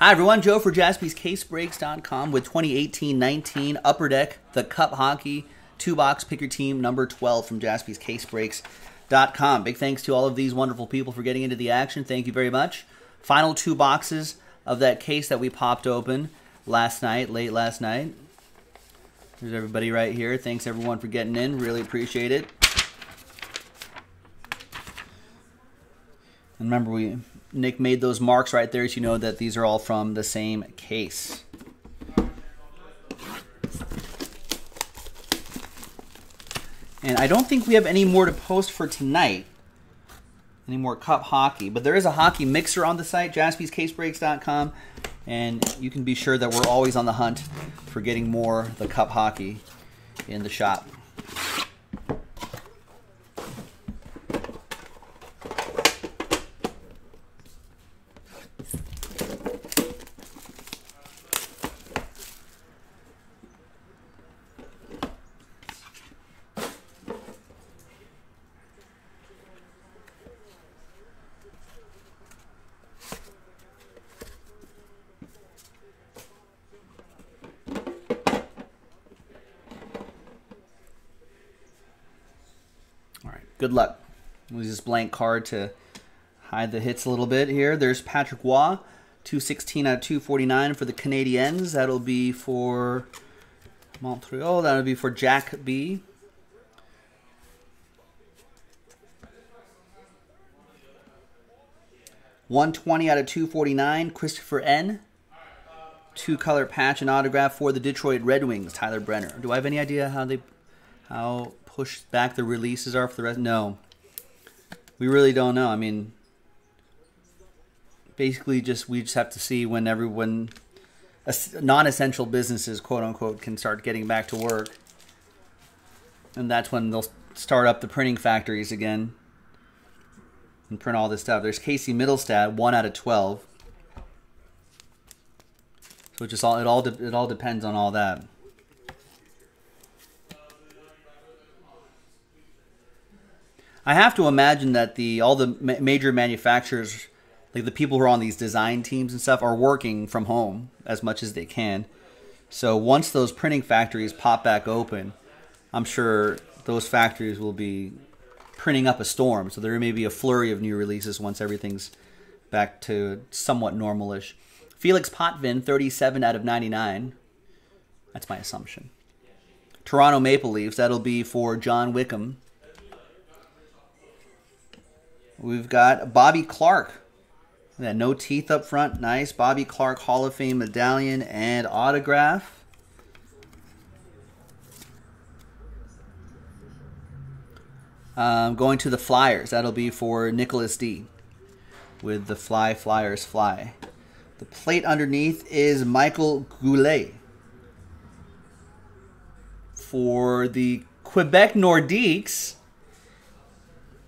Hi, everyone. Joe for jaspyscasebreaks.com with 2018-19 Upper Deck, the Cup Hockey, two-box, pick your team, number 12 from jaspyscasebreaks.com. Big thanks to all of these wonderful people for getting into the action. Thank you very much. Final two boxes of that case that we popped open last night, late last night. There's everybody right here. Thanks, everyone, for getting in. Really appreciate it. And remember, we Nick made those marks right there so you know that these are all from the same case. And I don't think we have any more to post for tonight. Any more cup hockey. But there is a hockey mixer on the site, jaspyscasebreaks.com. And you can be sure that we're always on the hunt for getting more the cup hockey in the shop. Good luck. Use this blank card to hide the hits a little bit here. There's Patrick Roy, 216 out of 249 for the Canadiens. That'll be for Montreal. That'll be for Jack B. One twenty out of two forty nine. Christopher N. Two color patch and autograph for the Detroit Red Wings. Tyler Brenner. Do I have any idea how they how pushed back the releases are for the rest? No. We really don't know. I mean, basically, just we just have to see when everyone, non-essential businesses, quote unquote, can start getting back to work, and that's when they'll start up the printing factories again and print all this stuff. There's Casey Mittelstadt, one out of twelve. So it just all it all it all depends on all that. I have to imagine that the all the ma major manufacturers, like the people who are on these design teams and stuff, are working from home as much as they can. So once those printing factories pop back open, I'm sure those factories will be printing up a storm. So there may be a flurry of new releases once everything's back to somewhat normalish. Felix Potvin, 37 out of 99. That's my assumption. Toronto Maple Leafs, that'll be for John Wickham. We've got Bobby Clarke. That no teeth up front. Nice. Bobby Clarke Hall of Fame medallion and autograph. Um, going to the Flyers. That'll be for Nicholas D. With the Fly Flyers Fly. The plate underneath is Michael Goulet. For the Quebec Nordiques.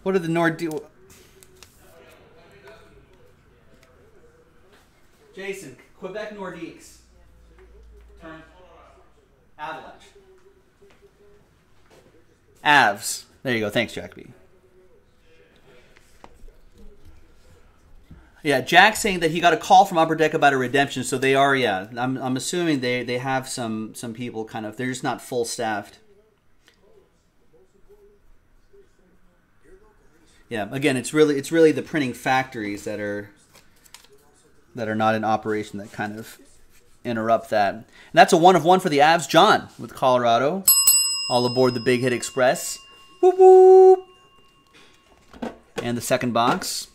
What are the Nordiques? Jason, Quebec Nordiques. Turn. Avalanche. Avs. There you go. Thanks, Jack B. Yeah, Jack saying that he got a call from Upper Deck about a redemption, so they are. Yeah, I'm, I'm assuming they they have some some people kind of. They're just not full staffed. Yeah, again, it's really it's really the printing factories that are that are not in operation that kind of interrupt that. And that's a one of one for the Avs. John with Colorado. All aboard the Big Hit Express. Whoop, whoop. And the second box.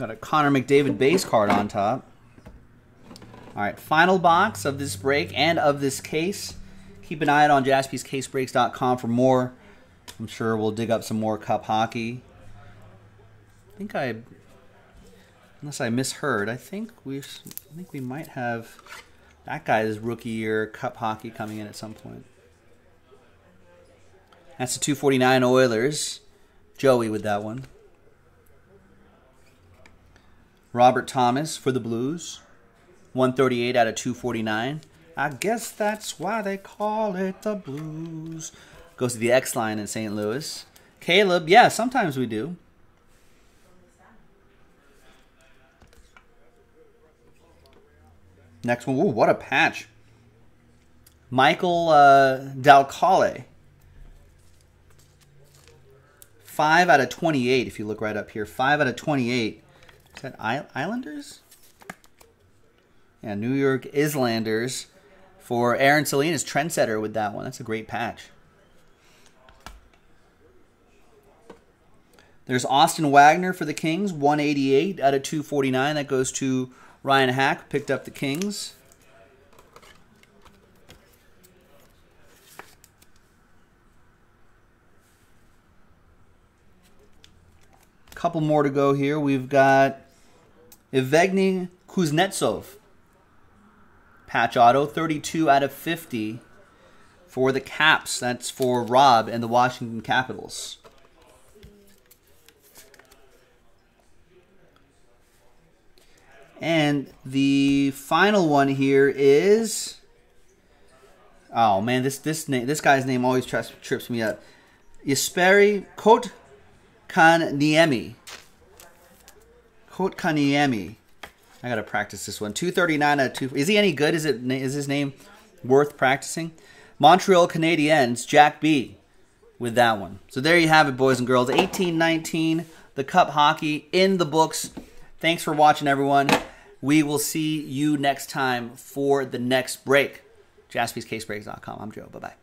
Got a Connor McDavid base card on top. All right, final box of this break and of this case. Keep an eye out on jaspyscasebreaks.com for more. I'm sure we'll dig up some more cup hockey. I think I, unless I misheard, I think we, I think we might have that guy's rookie year cup hockey coming in at some point. That's the 249 Oilers. Joey with that one. Robert Thomas for the Blues. 138 out of 249. I guess that's why they call it the Blues. Goes to the X line in St. Louis. Caleb, yeah, sometimes we do. Next one, ooh, what a patch. Michael uh, Dal Colle. 5 out of 28, if you look right up here. 5 out of 28. Is that Islanders? Yeah, New York Islanders for Aaron Salinas, trendsetter with that one. That's a great patch. There's Austin Wagner for the Kings, 188 out of 249. That goes to Ryan Hack, picked up the Kings. Couple more to go here. We've got Evgeny Kuznetsov patch auto, 32 out of 50 for the Caps. That's for Rob and the Washington Capitals. And the final one here is oh man, this this name this guy's name always trips, me up. Jesperi Kot Kaniemi. Kotkaniemi. I gotta practice this one. 239 out of 2. Is he any good? Is it is his name worth practicing? Montreal Canadiens, Jack B with that one. So there you have it, boys and girls. 1819, the Cup Hockey in the books. Thanks for watching, everyone. We will see you next time for the next break. JaspysCaseBreaks.com. I'm Joe. Bye bye.